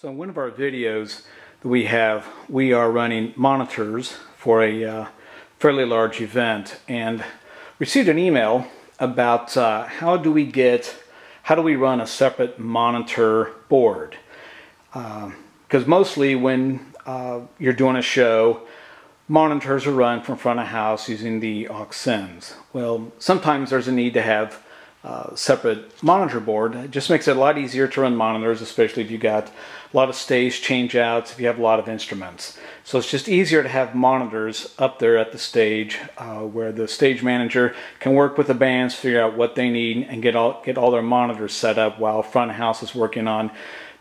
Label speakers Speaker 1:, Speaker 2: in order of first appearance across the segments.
Speaker 1: So in one of our videos that we have, we are running monitors for a uh, fairly large event and received an email about uh, how do we get, how do we run a separate monitor board? Because uh, mostly when uh, you're doing a show, monitors are run from front of house using the aux-sends. Well, sometimes there's a need to have uh, separate monitor board. It just makes it a lot easier to run monitors, especially if you got a lot of stage changeouts, if you have a lot of instruments. So it's just easier to have monitors up there at the stage uh, where the stage manager can work with the bands, figure out what they need, and get all, get all their monitors set up while front house is working on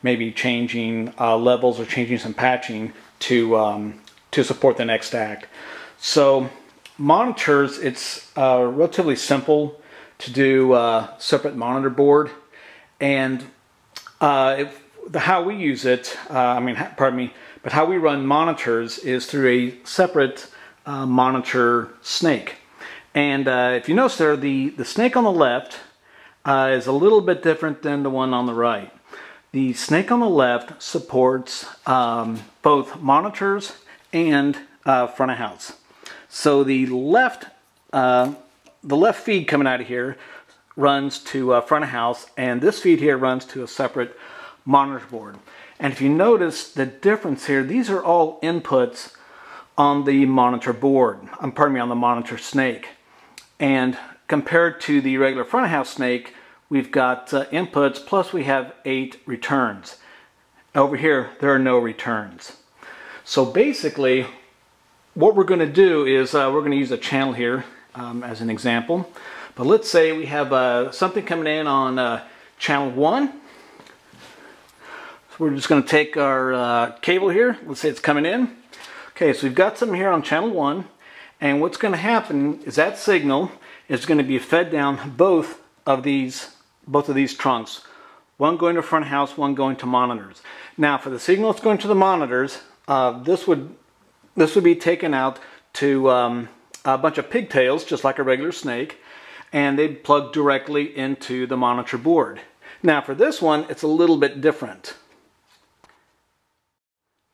Speaker 1: maybe changing uh, levels or changing some patching to, um, to support the next act. So monitors, it's uh, relatively simple to do a separate monitor board. And uh, the, how we use it, uh, I mean, pardon me, but how we run monitors is through a separate uh, monitor snake. And uh, if you notice there, the, the snake on the left uh, is a little bit different than the one on the right. The snake on the left supports um, both monitors and uh, front of house. So the left the left feed coming out of here runs to uh, front of house and this feed here runs to a separate monitor board. And if you notice the difference here, these are all inputs on the monitor board, um, pardon me, on the monitor snake. And compared to the regular front of house snake, we've got uh, inputs plus we have eight returns. Over here, there are no returns. So basically, what we're going to do is uh, we're going to use a channel here um, as an example. But let's say we have uh, something coming in on uh, channel 1. So we're just going to take our uh, cable here. Let's say it's coming in. Okay, so we've got something here on channel 1. And what's going to happen is that signal is going to be fed down both of these both of these trunks. One going to front house, one going to monitors. Now for the signal that's going to the monitors, uh, this would this would be taken out to um, a bunch of pigtails, just like a regular snake, and they plug directly into the monitor board. Now for this one, it's a little bit different.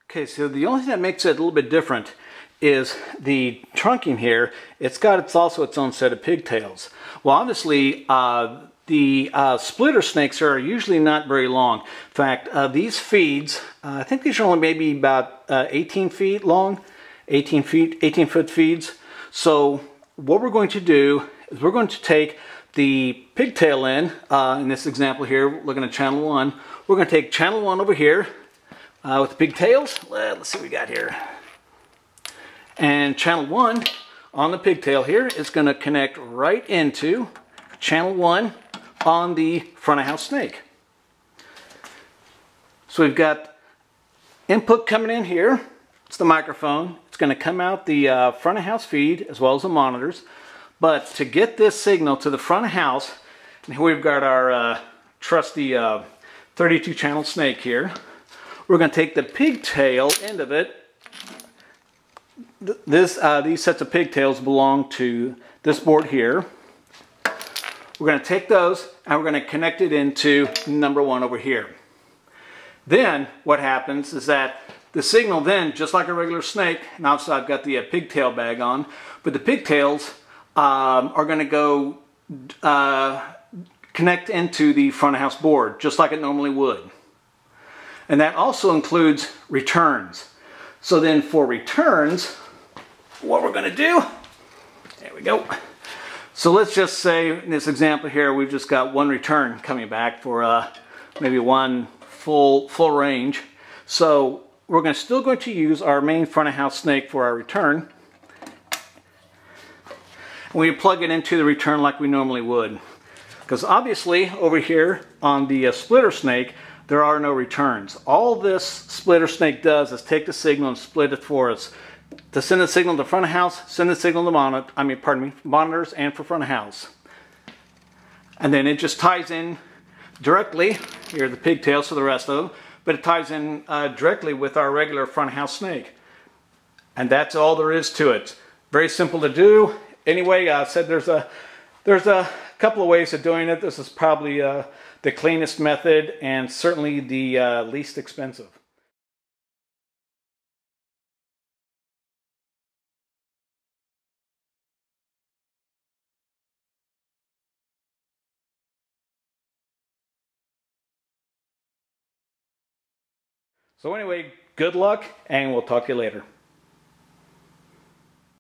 Speaker 1: Okay, so the only thing that makes it a little bit different is the trunking here. It's got it's also its own set of pigtails. Well, obviously, uh, the uh, splitter snakes are usually not very long. In fact, uh, these feeds, uh, I think these are only maybe about uh, 18 feet long, 18 feet, 18 foot feeds. So what we're going to do is we're going to take the pigtail in, uh, in this example here, looking at channel one, we're going to take channel one over here uh, with the pigtails. Let's see what we got here. And channel one on the pigtail here is going to connect right into channel one on the front of house snake. So we've got input coming in here. It's the microphone. It's going to come out the uh, front of house feed as well as the monitors. But to get this signal to the front of house, here we've got our uh, trusty uh, 32 channel snake here. We're going to take the pigtail end of it. This, uh, these sets of pigtails belong to this board here. We're going to take those and we're going to connect it into number one over here. Then what happens is that the signal then, just like a regular snake, and obviously I've got the uh, pigtail bag on, but the pigtails um, are going to go uh, connect into the front of house board, just like it normally would. And that also includes returns. So then for returns, what we're going to do, there we go. So let's just say in this example here, we've just got one return coming back for uh, maybe one full, full range. So we're going still going to use our main front of house snake for our return. And we plug it into the return like we normally would. Because obviously over here on the uh, splitter snake, there are no returns. All this splitter snake does is take the signal and split it for us. To send the signal to the front of house, send the signal to monitor, I mean, pardon me, monitors and for front of house. And then it just ties in directly, here are the pigtails for the rest of them, but it ties in uh, directly with our regular front house snake. And that's all there is to it. Very simple to do. Anyway, I said there's a there's a couple of ways of doing it. This is probably uh, the cleanest method and certainly the uh, least expensive. So anyway, good luck and we'll talk to you later.